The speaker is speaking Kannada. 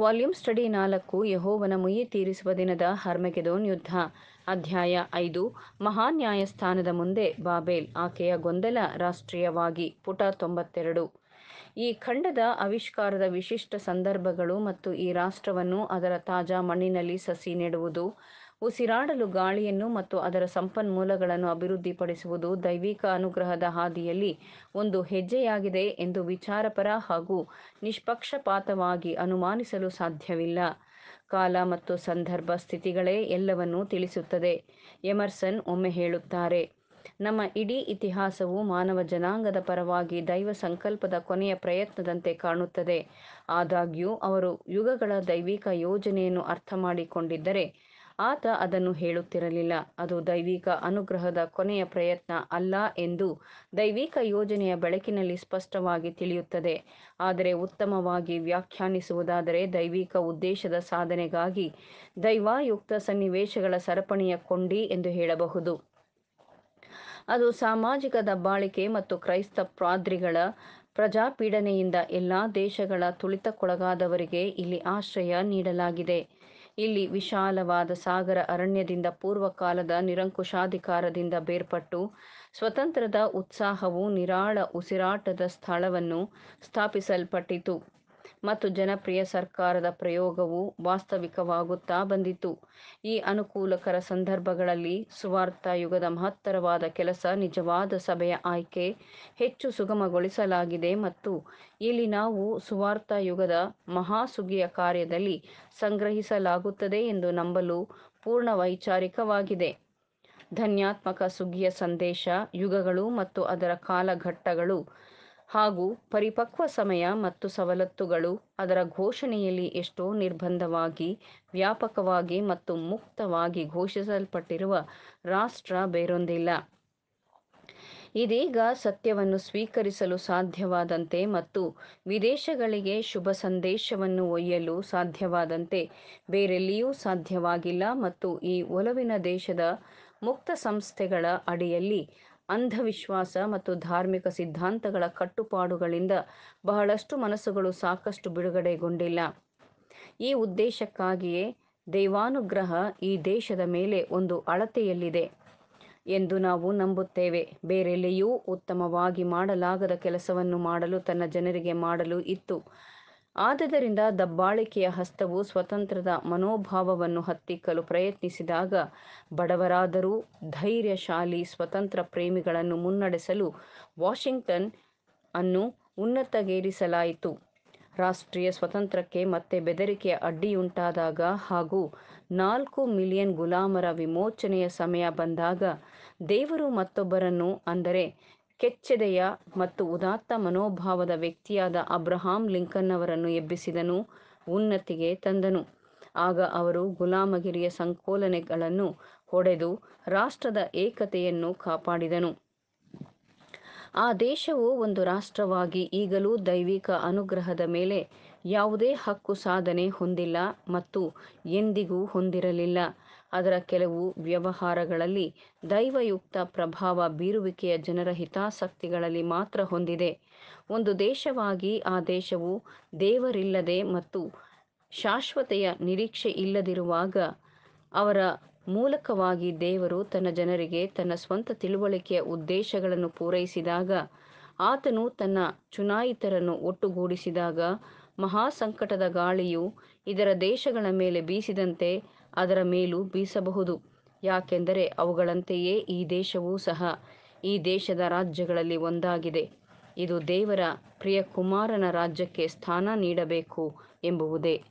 ವಾಲ್ಯೂಮ್ ಸ್ಟಡಿ ನಾಲ್ಕು, ಯಹೋವನ ಮುಯಿ ತೀರಿಸುವ ದಿನದ ಹರ್ಮೆಗೆದೋನ್ ಯುದ್ಧ. ಅಧ್ಯಾಯ ಐದು ಮಹಾನ್ ನ್ಯಾಯಸ್ಥಾನದ ಮುಂದೆ ಬಾಬೆಲ್, ಆಕೆಯ ಗೊಂದಲ ರಾಷ್ಟ್ರೀಯವಾಗಿ. ಪುಟ ತೊಂಬತ್ತೆರಡು. ಈ ಖಂಡದ ಆವಿಷ್ಕಾರದ ವಿಶಿಷ್ಟ ಸಂದರ್ಭಗಳು ಮತ್ತು ಈ ರಾಷ್ಟ್ರವನ್ನು ಅದರ ತಾಜಾ ಮಣ್ಣಿನಲ್ಲಿ ಸಸಿ ನೆಡುವುದು ಉಸಿರಾಡಲು ಗಾಳಿಯನ್ನು ಮತ್ತು ಅದರ ಸಂಪನ್ಮೂಲಗಳನ್ನು ಅಭಿವೃದ್ಧಿಪಡಿಸುವುದು ದೈವಿಕ ಅನುಗ್ರಹದ ಹಾದಿಯಲ್ಲಿ ಒಂದು ಹೆಜ್ಜೆಯಾಗಿದೆ ಎಂದು ವಿಚಾರಪರ ಹಾಗೂ ನಿಷ್ಪಕ್ಷಪಾತವಾಗಿ ಅನುಮಾನಿಸಲು ಸಾಧ್ಯವಿಲ್ಲ. ಕಾಲ ಮತ್ತು ಸಂದರ್ಭ ಸ್ಥಿತಿಗಳೇ ಎಲ್ಲವನ್ನೂ ತಿಳಿಸುತ್ತದೆ, ಎಮರ್ಸನ್ ಒಮ್ಮೆ ಹೇಳುತ್ತಾರೆ. ನಮ್ಮ ಇಡೀ ಇತಿಹಾಸವು ಮಾನವ ಜನಾಂಗದ ಪರವಾಗಿ ದೈವ ಸಂಕಲ್ಪದ ಕೊನೆಯ ಪ್ರಯತ್ನದಂತೆ ಕಾಣುತ್ತದೆ. ಆದಾಗ್ಯೂ, ಅವರು ಯುಗಗಳ ದೈವಿಕ ಯೋಜನೆಯನ್ನು ಅರ್ಥಮಾಡಿಕೊಂಡಿದ್ದರೆ ಆತ ಅದನ್ನು ಹೇಳುತ್ತಿರಲಿಲ್ಲ. ಅದು ದೈವಿಕ ಅನುಗ್ರಹದ ಕೊನೆಯ ಪ್ರಯತ್ನ ಅಲ್ಲ ಎಂದು ದೈವಿಕ ಯೋಜನೆಯ ಬೆಳಕಿನಲ್ಲಿ ಸ್ಪಷ್ಟವಾಗಿ ತಿಳಿಯುತ್ತದೆ. ಆದರೆ ಉತ್ತಮವಾಗಿ ವ್ಯಾಖ್ಯಾನಿಸುವುದಾದರೆ ದೈವಿಕ ಉದ್ದೇಶದ ಸಾಧನೆಗಾಗಿ ದೈವಾಯುಕ್ತ ಸನ್ನಿವೇಶಗಳ ಸರಪಣಿಯ ಕೊಂಡಿ ಎಂದು ಹೇಳಬಹುದು. ಅದು ಸಾಮಾಜಿಕ ದಬ್ಬಾಳಿಕೆ ಮತ್ತು ಕ್ರೈಸ್ತ ಪಾದ್ರಿಗಳ ಪ್ರಜಾಪೀಡನೆಯಿಂದ ಎಲ್ಲಾ ದೇಶಗಳ ತುಳಿತಕ್ಕೊಳಗಾದವರಿಗೆ ಇಲ್ಲಿ ಆಶ್ರಯ ನೀಡಲಾಗಿದೆ. ಇಲ್ಲಿ ವಿಶಾಲವಾದ ಸಾಗರ ಅರಣ್ಯದಿಂದ ಪೂರ್ವಕಾಲದ ನಿರಂಕುಶಾಧಿಕಾರದಿಂದ ಬೇರ್ಪಟ್ಟು ಸ್ವತಂತ್ರದ ಉತ್ಸಾಹವು ನಿರಾಳ ಉಸಿರಾಟದ ಸ್ಥಳವನ್ನು ಸ್ಥಾಪಿಸಲ್ಪಟ್ಟಿತು. ಮತ್ತು ಜನಪ್ರಿಯ ಸರ್ಕಾರದ ಪ್ರಯೋಗವು ವಾಸ್ತವಿಕವಾಗುತ್ತಾ ಬಂದಿತು ಈ ಅನುಕೂಲಕರ ಸಂದರ್ಭಗಳಲ್ಲಿ ಸುವಾರ್ಥ ಯುಗದ ಮಹತ್ತರವಾದ ಕೆಲಸ ನಿಜವಾದ ಸಭೆಯ ಆಯ್ಕೆ ಹೆಚ್ಚು ಸುಗಮಗೊಳಿಸಲಾಗಿದೆ ಮತ್ತು ಇಲ್ಲಿ ನಾವು ಸುವಾರ್ಥ ಯುಗದ ಮಹಾಸುಗಿಯ ಕಾರ್ಯದಲ್ಲಿ ಸಂಗ್ರಹಿಸಲಾಗುತ್ತದೆ ಎಂದು ನಂಬಲು ಪೂರ್ಣ ವೈಚಾರಿಕವಾಗಿದೆ. ಧನ್ಯಾತ್ಮಕ ಸುಗ್ಗಿಯ ಸಂದೇಶ, ಯುಗಗಳು ಮತ್ತು ಅದರ ಕಾಲಘಟ್ಟಗಳು ಹಾಗೂ ಪರಿಪಕ್ವ ಸಮಯ ಮತ್ತು ಸವಲತ್ತುಗಳು ಅದರ ಘೋಷಣೆಯಲ್ಲಿ ಎಷ್ಟೋ ನಿರ್ಬಂಧವಾಗಿ, ವ್ಯಾಪಕವಾಗಿ ಮತ್ತು ಮುಕ್ತವಾಗಿ ಘೋಷಿಸಲ್ಪಟ್ಟಿರುವ ರಾಷ್ಟ್ರ ಬೇರೊಂದಿಲ್ಲ. ಇದೀಗ ಸತ್ಯವನ್ನು ಸ್ವೀಕರಿಸಲು ಸಾಧ್ಯವಾದಂತೆ ಮತ್ತು ವಿದೇಶಗಳಿಗೆ ಶುಭ ಸಂದೇಶವನ್ನು ಒಯ್ಯಲು ಸಾಧ್ಯವಾದಂತೆ ಬೇರೆಲ್ಲಿಯೂ ಸಾಧ್ಯವಾಗಿಲ್ಲ ಮತ್ತು ಈ ಒಲವಿನ ದೇಶದ ಮುಕ್ತ ಸಂಸ್ಥೆಗಳ ಅಡಿಯಲ್ಲಿ ಅಂಧವಿಶ್ವಾಸ ಮತ್ತು ಧಾರ್ಮಿಕ ಸಿದ್ಧಾಂತಗಳ ಕಟ್ಟುಪಾಡುಗಳಿಂದ ಬಹಳಷ್ಟು ಮನಸ್ಸುಗಳು ಸಾಕಷ್ಟು ಬಿಡುಗಡೆಗೊಂಡಿಲ್ಲ. ಈ ಉದ್ದೇಶಕ್ಕಾಗಿಯೇ ದೈವಾನುಗ್ರಹ ಈ ದೇಶದ ಮೇಲೆ ಒಂದು ಅಳತೆಯಲ್ಲಿದೆ ಎಂದು ನಾವು ನಂಬುತ್ತೇವೆ. ಬೇರೆಲ್ಲಿಯೂ ಉತ್ತಮವಾಗಿ ಮಾಡಲಾಗದ ಕೆಲಸವನ್ನು ಮಾಡಲು ತನ್ನ ಜನರಿಗೆ ಮಾಡಲು ಇತ್ತು. ಆದದರಿಂದ ದಬ್ಬಾಳಿಕೆಯ ಹಸ್ತವು ಸ್ವತಂತ್ರದ ಮನೋಭಾವವನ್ನು ಹತ್ತಿಕ್ಕಲು ಪ್ರಯತ್ನಿಸಿದಾಗ ಬಡವರಾದರೂ ಧೈರ್ಯಶಾಲಿ ಸ್ವತಂತ್ರ ಪ್ರೇಮಿಗಳನ್ನು ಮುನ್ನಡೆಸಲು ವಾಷಿಂಗ್ಟನ್ ಅನ್ನು ಉನ್ನತಗೇರಿಸಲಾಯಿತು. ರಾಷ್ಟ್ರೀಯ ಸ್ವತಂತ್ರಕ್ಕೆ ಮತ್ತೆ ಬೆದರಿಕೆಯ ಅಡ್ಡಿಯುಂಟಾದಾಗ ಹಾಗೂ ನಾಲ್ಕು ಮಿಲಿಯನ್ ಗುಲಾಮರ ವಿಮೋಚನೆಯ ಸಮಯ ಬಂದಾಗ ದೇವರು ಮತ್ತೊಬ್ಬರನ್ನು ಅಂದರೆ ಕೆಚ್ಚೆದೆಯ ಮತ್ತು ಉದಾತ್ತ ಮನೋಭಾವದ ವ್ಯಕ್ತಿಯಾದ ಅಬ್ರಹಾಂ ಲಿಂಕನ್ ಅವರನ್ನು ಎಬ್ಬಿಸಿದನು, ಉನ್ನತಿಗೆ ತಂದನು. ಆಗ ಅವರು ಗುಲಾಮಗಿರಿಯ ಸಂಕೋಲನೆಗಳನ್ನು ಹೊಡೆದು ರಾಷ್ಟ್ರದ ಏಕತೆಯನ್ನು ಕಾಪಾಡಿದನು. ಆ ದೇಶವು ಒಂದು ರಾಷ್ಟ್ರವಾಗಿ ಈಗಲೂ ದೈವಿಕ ಅನುಗ್ರಹದ ಮೇಲೆ ಯಾವುದೇ ಹಕ್ಕು ಸಾಧನೆ ಹೊಂದಿಲ್ಲ ಮತ್ತು ಎಂದಿಗೂ ಹೊಂದಿರಲಿಲ್ಲ. ಅದರ ಕೆಲವು ವ್ಯವಹಾರಗಳಲ್ಲಿ ದೈವಯುಕ್ತ ಪ್ರಭಾವ ಬೀರುವಿಕೆಯ ಜನರ ಹಿತಾಸಕ್ತಿಗಳಲ್ಲಿ ಮಾತ್ರ ಹೊಂದಿದೆ. ಒಂದು ದೇಶವಾಗಿ ಆ ದೇಶವು ದೇವರಿಲ್ಲದೆ ಮತ್ತು ಶಾಶ್ವತೆಯ ನಿರೀಕ್ಷೆ ಇಲ್ಲದಿರುವಾಗ ಅವರ ಮೂಲಕವಾಗಿ ದೇವರು ತನ್ನ ಜನರಿಗೆ ತನ್ನ ಸ್ವಂತ ತಿಳುವಳಿಕೆಯ ಉದ್ದೇಶಗಳನ್ನು ಪೂರೈಸಿದಾಗ, ಆತನು ತನ್ನ ಚುನಾಯಿತರನ್ನು ಒಟ್ಟುಗೂಡಿಸಿದಾಗ ಮಹಾಸಂಕಟದ ಗಾಳಿಯು ಇದರ ದೇಶಗಳ ಮೇಲೆ ಬೀಸಿದಂತೆ ಅದರ ಮೇಲೂ ಬೀಸಬಹುದು. ಯಾಕೆಂದರೆ ಅವುಗಳಂತೆಯೇ ಈ ದೇಶವೂ ಸಹ ಈ ದೇಶದ ರಾಜ್ಯಗಳಲ್ಲಿ ಒಂದಾಗಿದೆ. ಇದು ದೇವರ ಪ್ರಿಯ ಕುಮಾರನ ರಾಜ್ಯಕ್ಕೆ ಸ್ಥಾನ ನೀಡಬೇಕು ಎಂಬುವುದೇ.